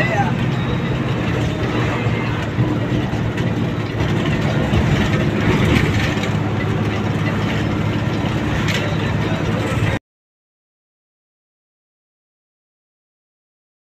Yeah.